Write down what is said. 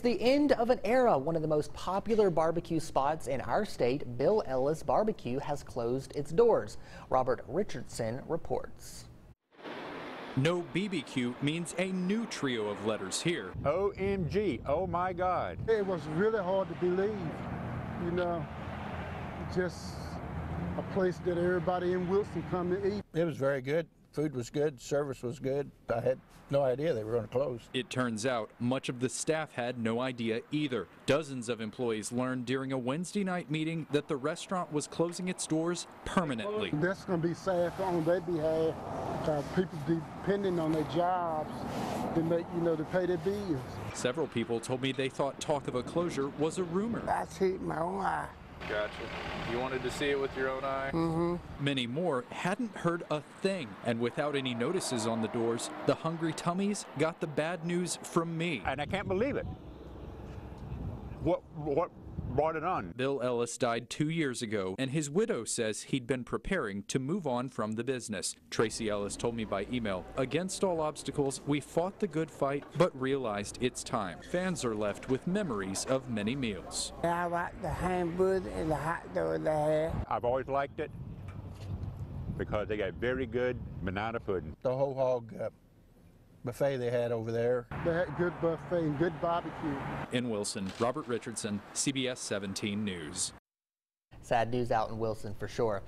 It's the end of an era. One of the most popular barbecue spots in our state, Bill Ellis Barbecue, has closed its doors. Robert Richardson reports. No BBQ means a new trio of letters here. OMG, oh my God. It was really hard to believe, you know, just a place that everybody in Wilson come to eat. It was very good. Food was good, service was good. I had no idea they were going to close. It turns out much of the staff had no idea either. Dozens of employees learned during a Wednesday night meeting that the restaurant was closing its doors permanently. That's going to be sad on their behalf. Uh, people depending on their jobs to make, you know, to pay their bills. Several people told me they thought talk of a closure was a rumor. I see my own eye. Gotcha. You wanted to see it with your own eye? Mm-hmm. Many more hadn't heard a thing, and without any notices on the doors, the hungry tummies got the bad news from me. And I can't believe it. What, what brought it on? Bill Ellis died two years ago, and his widow says he'd been preparing to move on from the business. Tracy Ellis told me by email, against all obstacles, we fought the good fight, but realized it's time. Fans are left with memories of many meals. I like the hamburger and the hot dog they had. I've always liked it because they got very good banana pudding. The whole hog uh, buffet they had over there. They had good buffet and good barbecue. In Wilson, Robert Richardson, CBS 17 News. Sad news out in Wilson for sure.